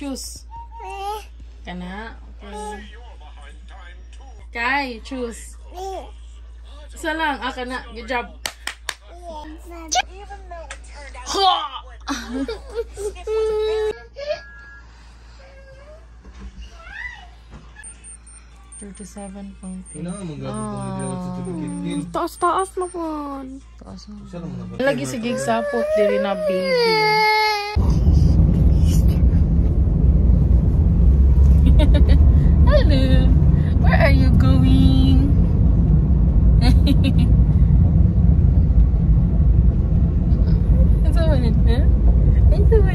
choose. Kana? Okay. Kay, choose. Isa lang. Ah, kana. Good job. Ha! Thirty-seven point. Ina sa certificate kin. Taas-taas na po. Taas na. Lagi si Gig sapot diri na baby.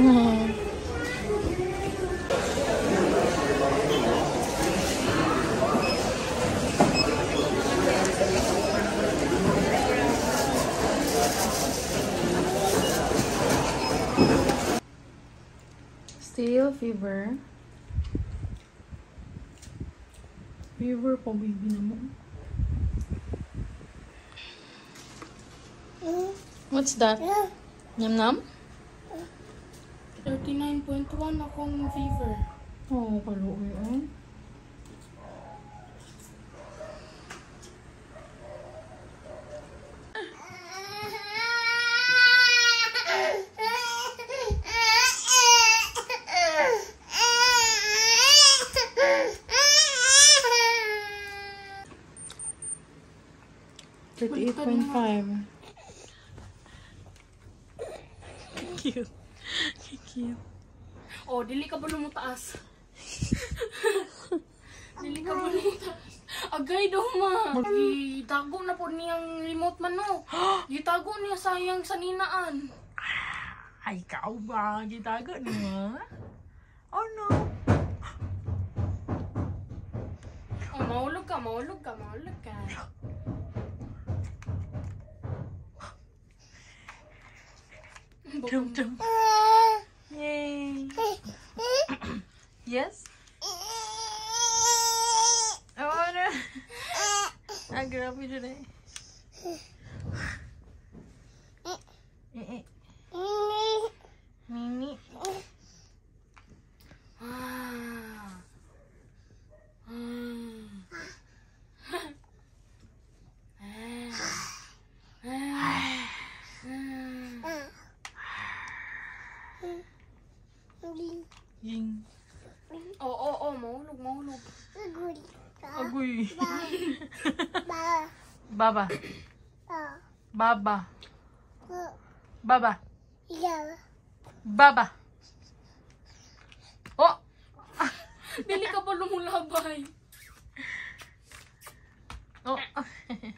ha. Still fever. Fever pa baby naman. What's that? Yum nam? 39.1 akong fever. Oo, oh, kaluoy oh. Thirty-eight point five. Cute. Cute. Oh, dili ka ba lumutaas? dili ka ba lumutaas? Agay daw ma. Gitago na po niyang remote man no. Gitago niya sayang sa ninaan. Ay, ikaw ba? Gitago niya? Oh no. Oh, mahulog ka, mahulog ka, mahulog ka. Jump, jump. Yes? Oh, no. I can help you today. Mimi. Agoy. Baba. Baba. Baba. Baba. Oh! Dili ka ba lumulabay? Oh.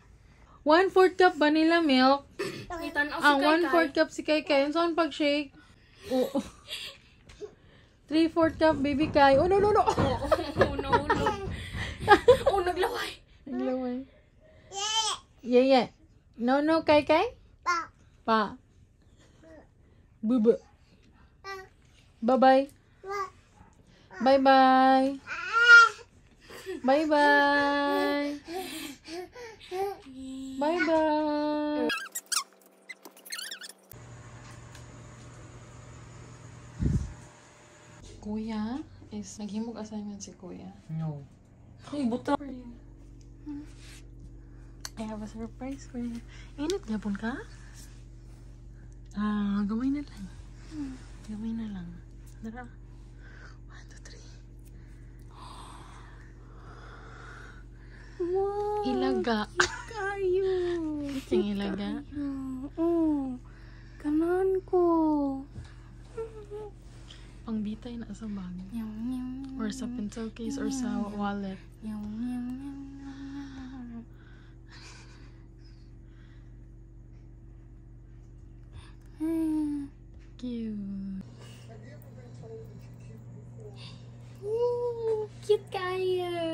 one fourth cup vanilla milk. Si Ang Kai one Kai. fourth cup si Kai Kai. Ang saan pag shake? Oh. Three fourth cup baby Kai. Oh no no no. Oh, nahulog. Oh, naglaway. Naglaway. Yeah yeah. No no Kai Kai. Pa. Bubu. Bye bye. Bye bye. Bye bye. Bye bye. Kuya is naghimog assignment si Kuya. No. Uy, buta. You. I have a surprise for you. Init gapon ka? Ah, gamay na lang. Gamay na lang. Dara. One, two, three. Wow. Ilaga. Kayo. Yung ilaga. Oo. Kanan ko. Pangbitay na sa bag. Yum, yum, Or sa pencil case or sa wallet. yum, yum, yum, yum. cute. Ooh, cute guy.